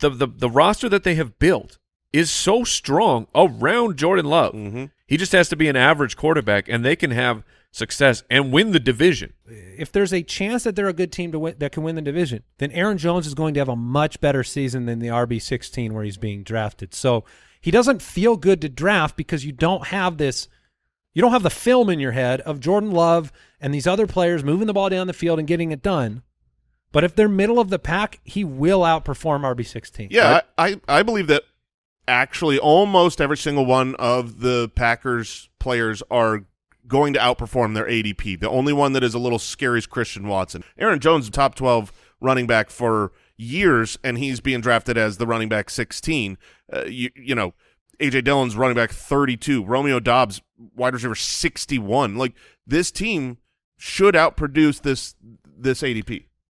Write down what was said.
the, the the roster that they have built is so strong around Jordan Love. Mm-hmm. He just has to be an average quarterback, and they can have success and win the division. if there's a chance that they're a good team to win, that can win the division, then Aaron Jones is going to have a much better season than the RB 16 where he's being drafted. So he doesn't feel good to draft because you don't have this, you don't have the film in your head of Jordan Love and these other players moving the ball down the field and getting it done. But if they're middle of the pack, he will outperform RB 16. Yeah, I, I I believe that actually almost every single one of the Packers players are going to outperform their ADP. The only one that is a little scary is Christian Watson. Aaron Jones, top 12 running back for years, and he's being drafted as the running back 16. Uh, you, you know, A.J. Dillon's running back 32. Romeo Doubs, wide receiver 61. Like, this team should outproduce this this ADP.